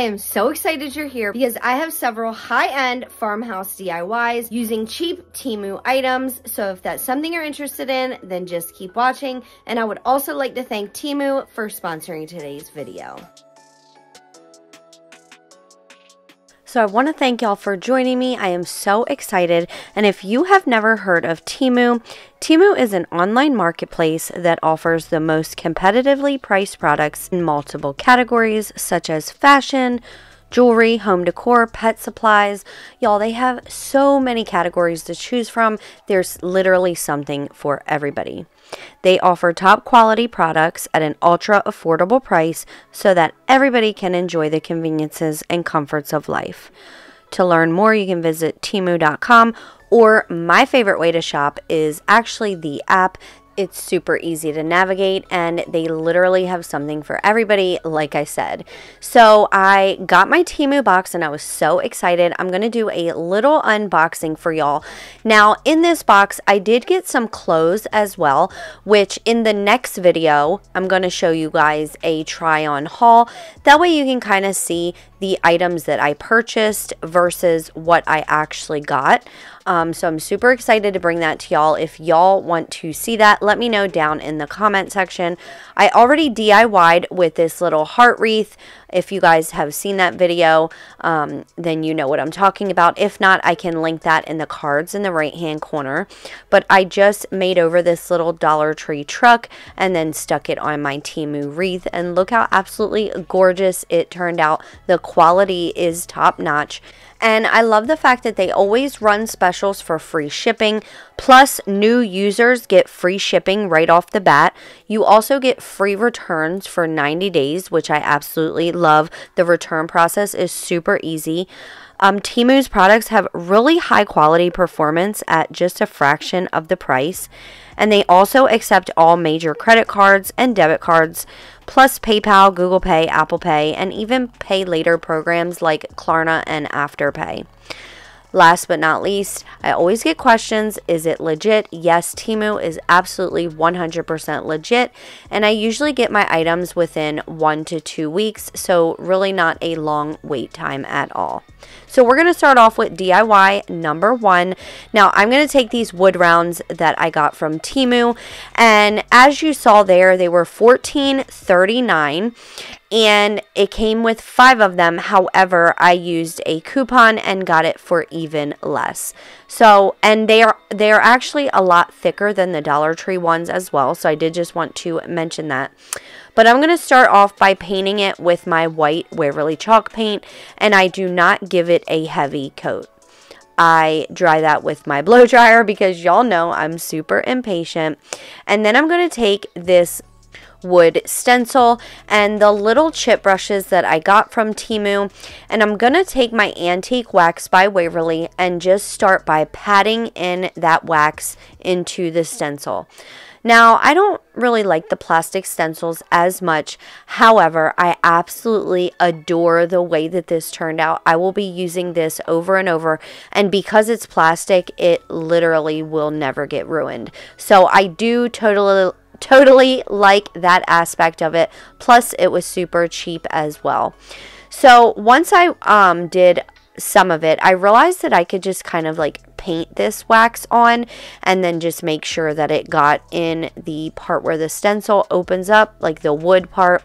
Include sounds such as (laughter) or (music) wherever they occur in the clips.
I am so excited you're here because I have several high-end farmhouse DIYs using cheap Temu items. So if that's something you're interested in, then just keep watching. And I would also like to thank Temu for sponsoring today's video. So I want to thank y'all for joining me. I am so excited. And if you have never heard of Temu, Temu is an online marketplace that offers the most competitively priced products in multiple categories such as fashion, jewelry, home decor, pet supplies. Y'all, they have so many categories to choose from. There's literally something for everybody. They offer top quality products at an ultra affordable price so that everybody can enjoy the conveniences and comforts of life. To learn more, you can visit temu.com or my favorite way to shop is actually the app it's super easy to navigate and they literally have something for everybody, like I said. So I got my Temu box and I was so excited. I'm going to do a little unboxing for y'all. Now, in this box, I did get some clothes as well, which in the next video, I'm going to show you guys a try on haul. That way you can kind of see the items that I purchased versus what I actually got. Um, so I'm super excited to bring that to y'all. If y'all want to see that, let me know down in the comment section. I already DIY'd with this little heart wreath. If you guys have seen that video, um, then you know what I'm talking about. If not, I can link that in the cards in the right hand corner. But I just made over this little Dollar Tree truck and then stuck it on my Temu wreath. And look how absolutely gorgeous it turned out. The quality is top notch. And I love the fact that they always run specials for free shipping. Plus, new users get free shipping right off the bat. You also get free returns for 90 days, which I absolutely love. The return process is super easy. Um, Temu's products have really high quality performance at just a fraction of the price. And they also accept all major credit cards and debit cards, plus PayPal, Google Pay, Apple Pay, and even pay later programs like Klarna and Afterpay. Last but not least, I always get questions Is it legit? Yes, Temu is absolutely 100% legit, and I usually get my items within one to two weeks, so really not a long wait time at all. So we're going to start off with DIY number one. Now I'm going to take these wood rounds that I got from Temu and as you saw there they were $14.39 and it came with five of them. However, I used a coupon and got it for even less. So, and they are they are actually a lot thicker than the Dollar Tree ones as well. So I did just want to mention that. But I'm going to start off by painting it with my white Waverly chalk paint, and I do not give it a heavy coat. I dry that with my blow dryer (laughs) because y'all know I'm super impatient. And then I'm going to take this wood stencil and the little chip brushes that I got from Temu. and I'm going to take my antique wax by Waverly and just start by patting in that wax into the stencil. Now, I don't really like the plastic stencils as much. However, I absolutely adore the way that this turned out. I will be using this over and over. And because it's plastic, it literally will never get ruined. So I do totally totally like that aspect of it. Plus, it was super cheap as well. So once I um, did some of it, I realized that I could just kind of like paint this wax on and then just make sure that it got in the part where the stencil opens up, like the wood part,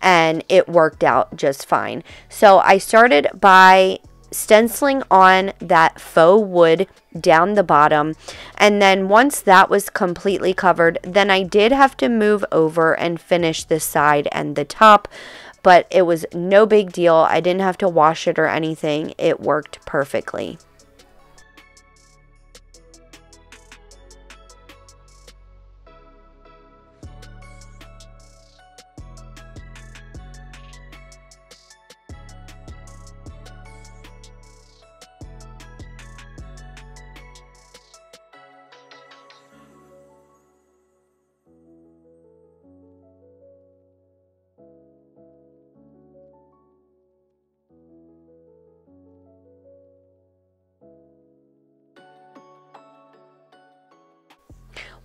and it worked out just fine. So I started by stenciling on that faux wood down the bottom. And then once that was completely covered then I did have to move over and finish the side and the top but it was no big deal. I didn't have to wash it or anything. It worked perfectly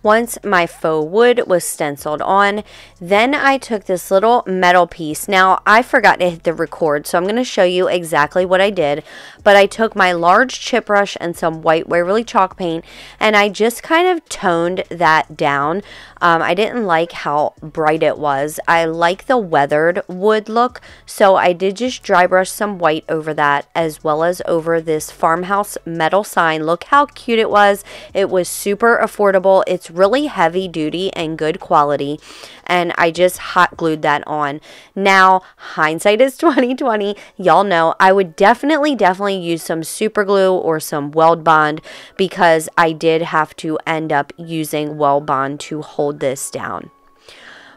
Once my faux wood was stenciled on, then I took this little metal piece. Now, I forgot to hit the record, so I'm going to show you exactly what I did. But I took my large chip brush and some white Waverly chalk paint, and I just kind of toned that down. Um, I didn't like how bright it was. I like the weathered wood look, so I did just dry brush some white over that as well as over this farmhouse metal sign. Look how cute it was. It was super affordable. It's really heavy duty and good quality and I just hot glued that on. Now, hindsight is (laughs) 2020. Y'all know I would definitely definitely use some super glue or some Weldbond because I did have to end up using Weldbond to hold this down.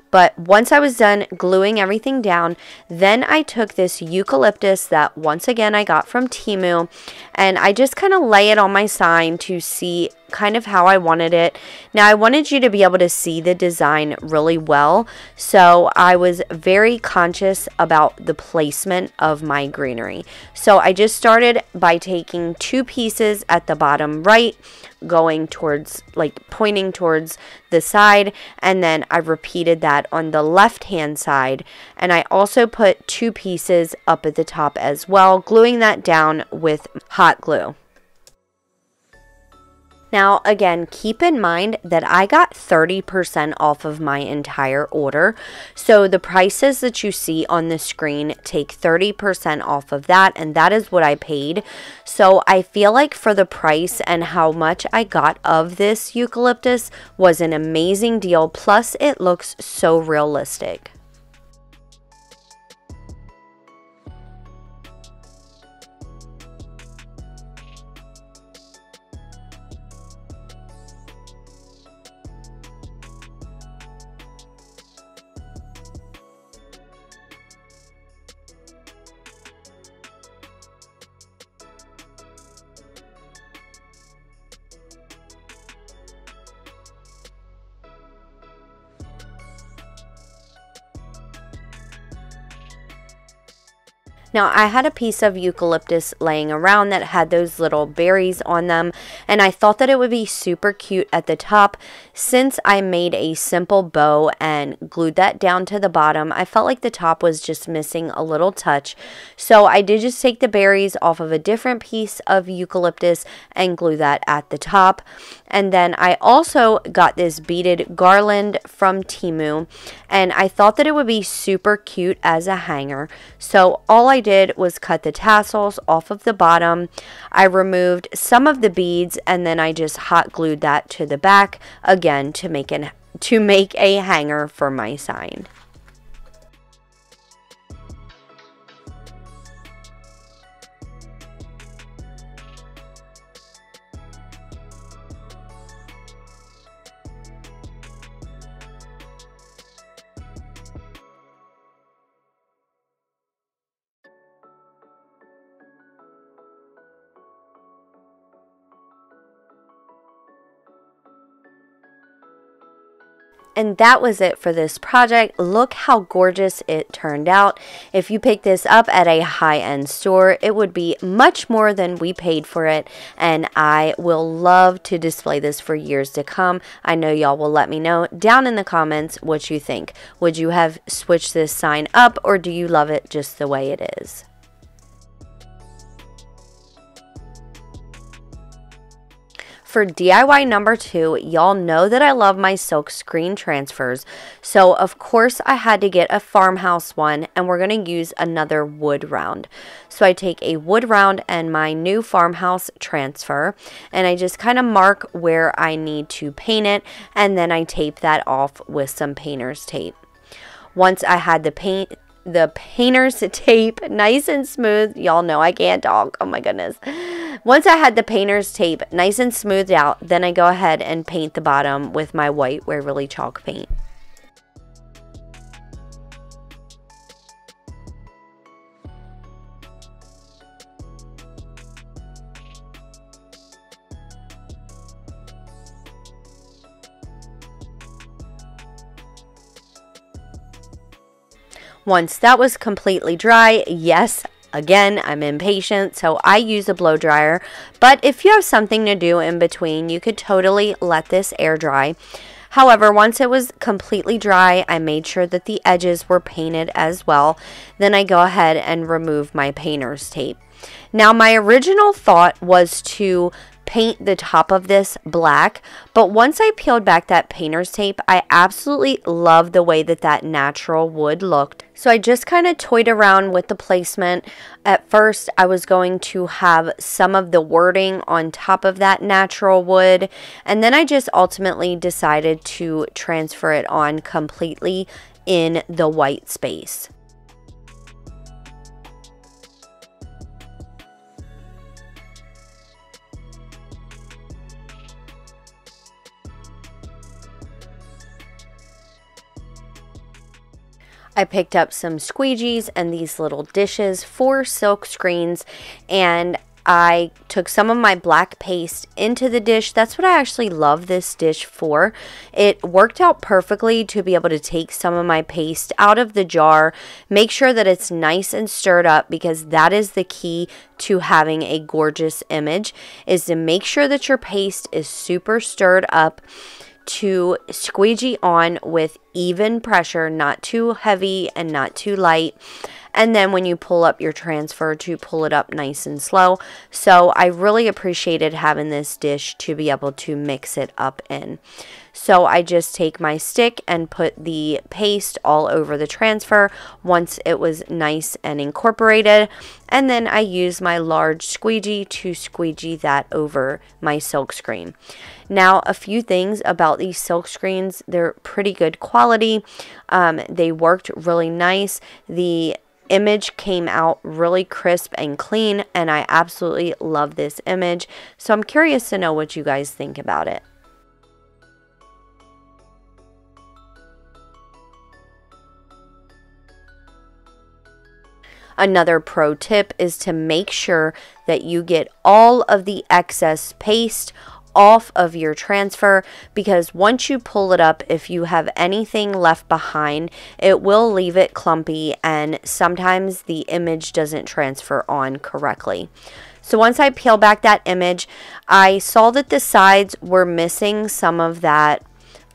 But once I was done gluing everything down, then I took this eucalyptus that once again I got from Temu and I just kind of lay it on my sign to see kind of how I wanted it. Now I wanted you to be able to see the design really well, so I was very conscious about the placement of my greenery. So I just started by taking two pieces at the bottom right, going towards like pointing towards the side and then I repeated that on the left hand side and I also put two pieces up at the top as well gluing that down with hot glue. Now, again, keep in mind that I got 30% off of my entire order. So the prices that you see on the screen take 30% off of that, and that is what I paid. So I feel like for the price and how much I got of this eucalyptus was an amazing deal. Plus, it looks so realistic. Now, I had a piece of eucalyptus laying around that had those little berries on them, and I thought that it would be super cute at the top. Since I made a simple bow and glued that down to the bottom, I felt like the top was just missing a little touch. So I did just take the berries off of a different piece of eucalyptus and glue that at the top. And then I also got this beaded garland from Temu and I thought that it would be super cute as a hanger. So all I did was cut the tassels off of the bottom. I removed some of the beads and then I just hot glued that to the back again to make an to make a hanger for my sign. And that was it for this project. Look how gorgeous it turned out. If you pick this up at a high-end store, it would be much more than we paid for it. And I will love to display this for years to come. I know y'all will let me know down in the comments what you think. Would you have switched this sign up or do you love it just the way it is? For DIY number two, y'all know that I love my silk screen transfers. So of course I had to get a farmhouse one and we're going to use another wood round. So I take a wood round and my new farmhouse transfer and I just kind of mark where I need to paint it and then I tape that off with some painter's tape. Once I had the paint the painter's (laughs) tape nice and smooth. Y'all know I can't talk. Oh my goodness. Once I had the painter's tape nice and smoothed out, then I go ahead and paint the bottom with my white Waverly chalk paint. Once that was completely dry, yes, Again, I'm impatient, so I use a blow dryer. But if you have something to do in between, you could totally let this air dry. However, once it was completely dry, I made sure that the edges were painted as well. Then I go ahead and remove my painter's tape. Now, my original thought was to paint the top of this black. But once I peeled back that painter's tape, I absolutely love the way that that natural wood looked. So I just kind of toyed around with the placement. At first, I was going to have some of the wording on top of that natural wood. And then I just ultimately decided to transfer it on completely in the white space. I picked up some squeegees and these little dishes for silk screens and I took some of my black paste into the dish. That's what I actually love this dish for. It worked out perfectly to be able to take some of my paste out of the jar, make sure that it's nice and stirred up because that is the key to having a gorgeous image is to make sure that your paste is super stirred up to squeegee on with even pressure, not too heavy and not too light. And then when you pull up your transfer to pull it up nice and slow. So I really appreciated having this dish to be able to mix it up in. So I just take my stick and put the paste all over the transfer once it was nice and incorporated. And then I use my large squeegee to squeegee that over my silk screen. Now, a few things about these silk screens. They're pretty good quality. Um, they worked really nice. The image came out really crisp and clean and I absolutely love this image. So I'm curious to know what you guys think about it. Another pro tip is to make sure that you get all of the excess paste off of your transfer because once you pull it up, if you have anything left behind, it will leave it clumpy and sometimes the image doesn't transfer on correctly. So once I peel back that image, I saw that the sides were missing some of that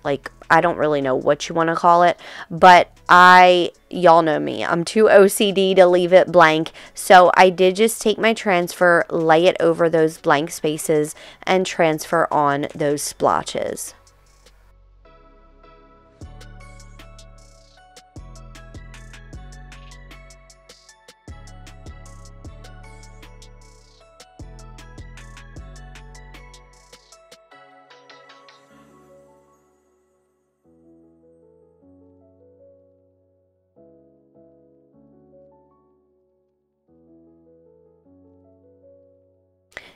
like I don't really know what you want to call it, but I, y'all know me, I'm too OCD to leave it blank. So I did just take my transfer, lay it over those blank spaces, and transfer on those splotches.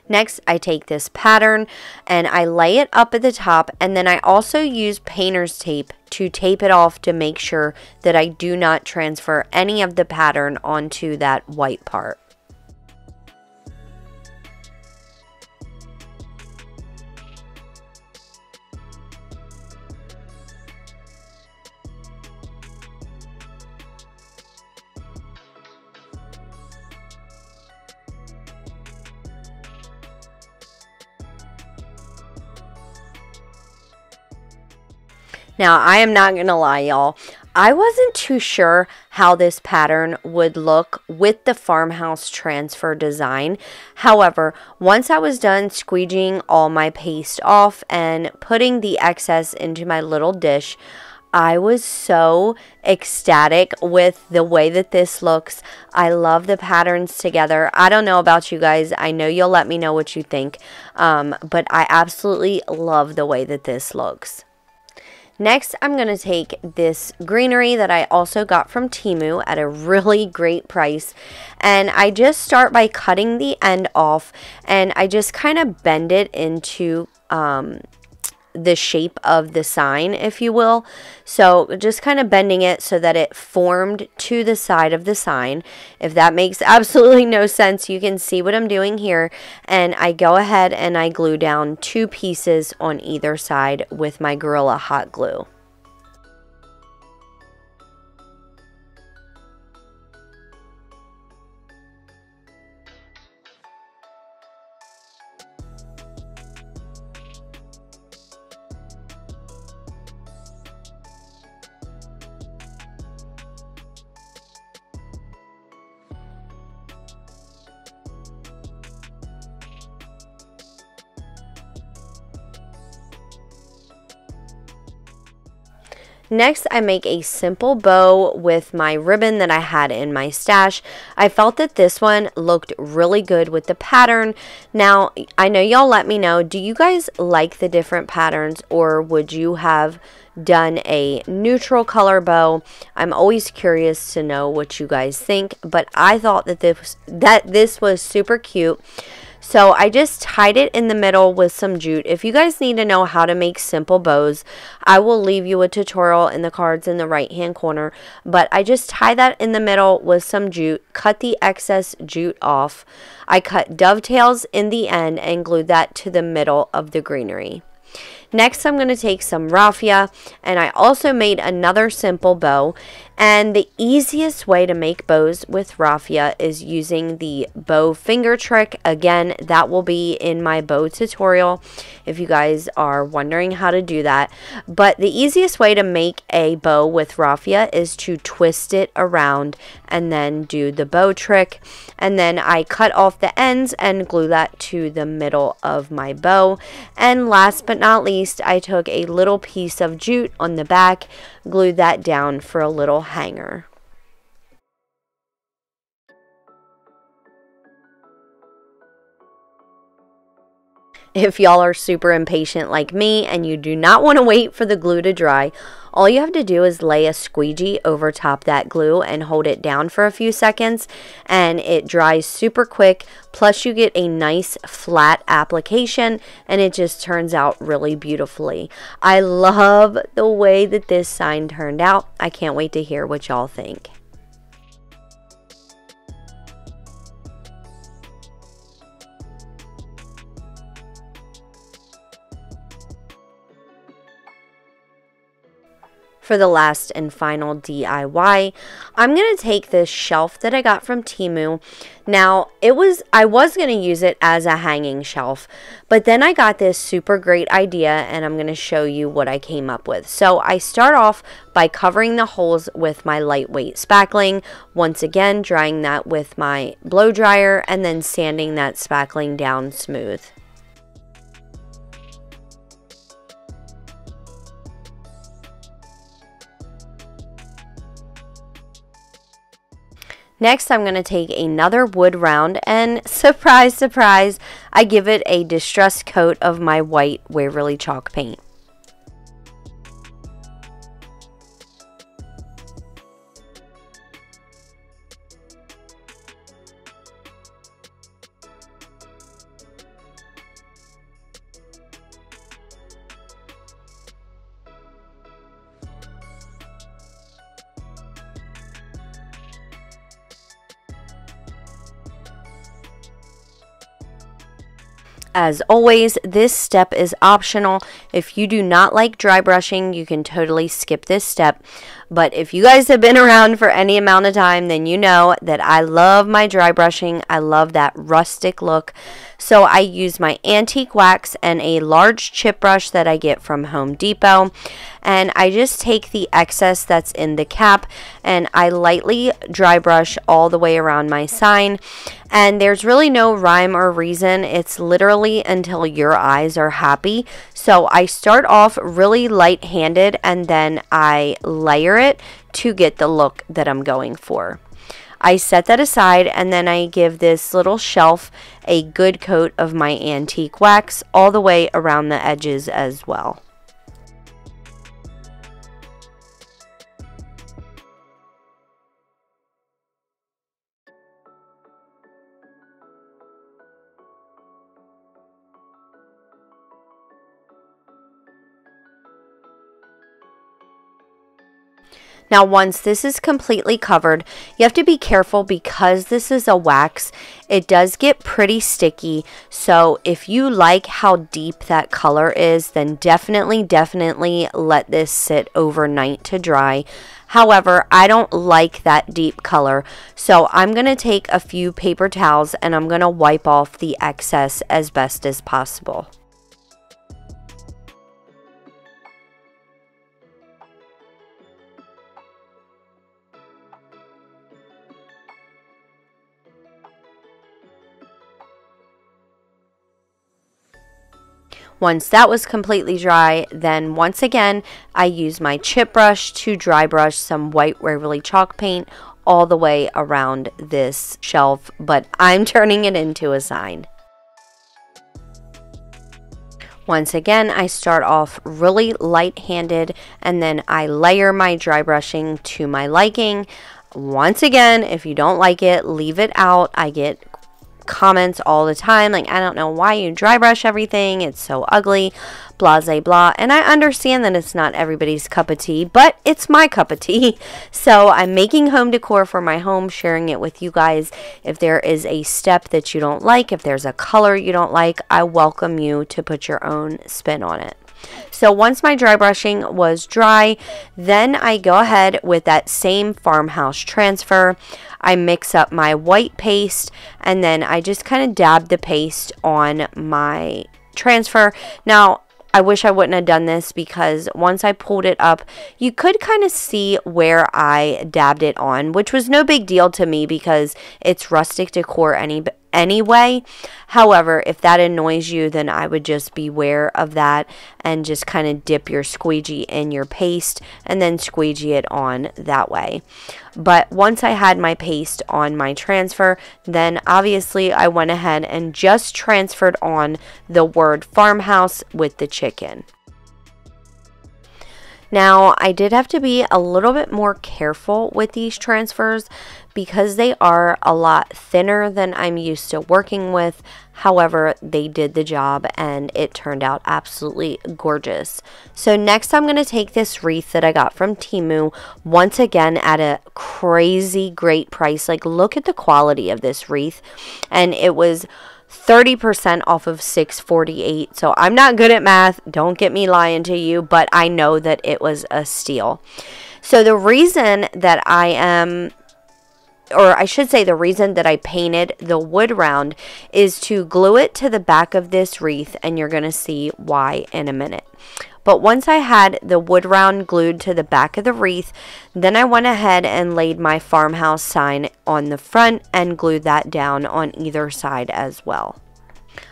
Next, I take this pattern and I lay it up at the top and then I also use painter's tape to tape it off to make sure that I do not transfer any of the pattern onto that white part. Now, I am not going to lie, y'all. I wasn't too sure how this pattern would look with the farmhouse transfer design. However, once I was done squeegeeing all my paste off and putting the excess into my little dish, I was so ecstatic with the way that this looks. I love the patterns together. I don't know about you guys. I know you'll let me know what you think. Um, but I absolutely love the way that this looks. Next, I'm going to take this greenery that I also got from Temu at a really great price. And I just start by cutting the end off and I just kind of bend it into um, the shape of the sign, if you will. So just kind of bending it so that it formed to the side of the sign. If that makes (laughs) absolutely no sense, you can see what I'm doing here. And I go ahead and I glue down two pieces on either side with my Gorilla Hot Glue. Next, I make a simple bow with my ribbon that I had in my stash. I felt that this one looked really good with the pattern. Now, I know y'all let me know, do you guys like the different patterns or would you have done a neutral color bow? I'm always curious to know what you guys think, but I thought that this that this was super cute. So I just tied it in the middle with some jute. If you guys need to know how to make simple bows, I will leave you a tutorial in the cards in the right hand corner. But I just tie that in the middle with some jute, cut the excess jute off. I cut dovetails in the end and glued that to the middle of the greenery. Next, I'm going to take some raffia, and I also made another simple bow. And the easiest way to make bows with raffia is using the bow finger trick. Again, that will be in my bow tutorial if you guys are wondering how to do that. But the easiest way to make a bow with raffia is to twist it around and then do the bow trick. And then I cut off the ends and glue that to the middle of my bow. And last but not least, I took a little piece of jute on the back, glued that down for a little hanger. If y'all are super impatient like me and you do not want to wait for the glue to dry, all you have to do is lay a squeegee over top that glue and hold it down for a few seconds and it dries super quick. Plus you get a nice flat application and it just turns out really beautifully. I love the way that this sign turned out. I can't wait to hear what y'all think. For the last and final DIY. I'm going to take this shelf that I got from Temu. Now, it was I was going to use it as a hanging shelf, but then I got this super great idea and I'm going to show you what I came up with. So, I start off by covering the holes with my lightweight spackling, once again drying that with my blow dryer and then sanding that spackling down smooth. Next, I'm going to take another wood round and (laughs) surprise, surprise, I give it a distressed coat of my white Waverly chalk paint. As always, this step is optional. If you do not like dry brushing, you can totally skip this step. But if you guys have been around for any amount of time, then you know that I love my dry brushing. I love that rustic look. So I use my antique wax and a large chip brush that I get from Home Depot. And I just take the excess that's in the cap and I lightly dry brush all the way around my sign. And there's really no rhyme or reason. It's literally until your eyes are happy. So I start off really light handed and then I layer it to get the look that I'm going for. I set that aside and then I give this little shelf a good coat of my antique wax all the way around the edges as well. Now once this is completely covered, you have to be careful because this is a wax. It does get pretty sticky. So if you like how deep that color is, then definitely, definitely let this sit overnight to dry. However, I don't like that deep color. So I'm going to take a few paper towels and I'm going to wipe off the excess as best as possible. Once that was completely dry, then once again, I used my chip brush to dry brush some white Waverly chalk paint all the way around this shelf, but I'm (laughs) turning it into a sign. Once again, I start off really light-handed and then I layer my dry brushing to my liking. Once again, if you don't like it, leave it out. I get comments all the time like I don't know why you dry brush everything. It's so ugly blah blah blah. And I understand that it's not everybody's cup of tea but it's my cup of tea. (laughs) So I'm making home decor for my home sharing it with you guys. If there is a step that you don't like if there's a color you don't like I welcome you to put your own spin on it so once my dry brushing was dry, then I go ahead with that same farmhouse transfer. I mix up my white paste and then I just kind of dab the paste on my transfer. Now, I wish I wouldn't have done this because once I pulled it up, you could kind of see where I dabbed it on, which was no big deal to me because it's rustic decor any anyway. However, if that annoys you, then I would just beware of that and just kind of dip your squeegee in your paste and then squeegee it on that way. But once I had my paste on my transfer, then obviously I went ahead and just transferred on the word farmhouse with the chicken. Now, I did have to be a little bit more careful with these transfers because they are a lot thinner than I'm used to working with. However, they did the job and it turned out absolutely gorgeous. So next I'm going to take this wreath that I got from Temu once again at a crazy great price. Like look at the quality of this wreath and it was 30% off of 648. So I'm not good at math. Don't get me lying to you, but I know that it was a steal. So the reason that I am or I should say the reason that I painted the wood round is to glue it to the back of this wreath and you're going to see why in a minute. But once I had the wood round glued to the back of the wreath, then I went ahead and laid my farmhouse sign on the front and glued that down on either side as well.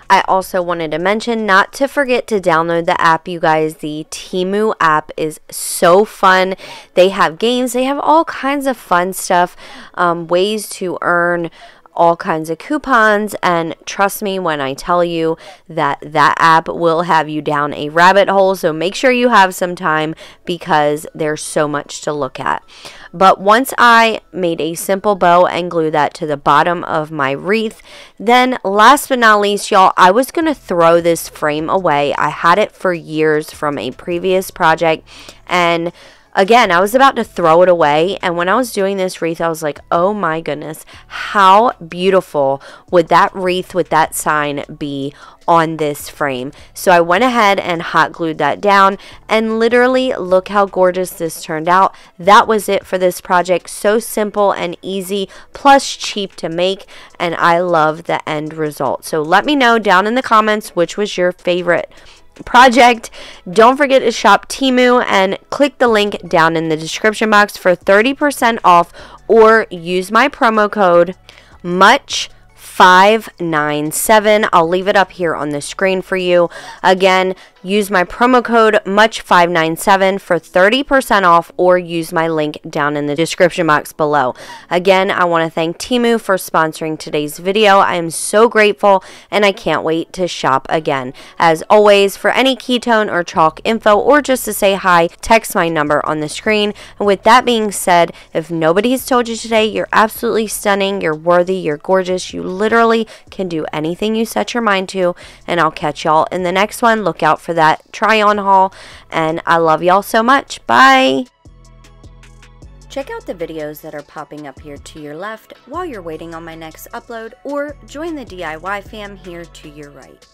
I also wanted to mention not to forget to download the app, you guys. The Temu app is so fun. They have games, they have all kinds of fun stuff, um, ways to earn all kinds of coupons and trust me when I tell you that that app will have you down a rabbit hole so make sure you have some time because there's so much to look at. But once I made a simple bow and glue that to the bottom of my wreath, then last but not least, y'all, I was going to throw this frame away. I had it for years from a previous project and again, I was about to throw it away. And when I was doing this wreath, I was like, oh my goodness, how beautiful would that wreath with that sign be on this frame? So I went ahead and hot glued that down. And literally, look how gorgeous this turned out. That was it for this project. So simple and easy, plus cheap to make. And I love the end result. So let me know down in the comments which was your favorite project. Don't forget to shop Temu and click the link down in the description box for 30% off or use my promo code MUCH 597. I'll leave it up here on the screen for you. Again, use my promo code MUCH597 for 30% off or use my link down in the description box below. Again, I want to thank Temu for sponsoring today's video. I am so grateful and I can't wait to shop again. As always, for any ketone or chalk info or just to say hi, text my number on the screen. And with that being said, if nobody has told you today, you're absolutely stunning, you're worthy, you're gorgeous, you literally can do anything you set your mind to. And I'll catch y'all in the next one. Look out for that try on haul. And I love y'all so much. Bye. Check out the videos that are popping up here to your left while you're waiting on my next upload, or join the DIY fam here to your right.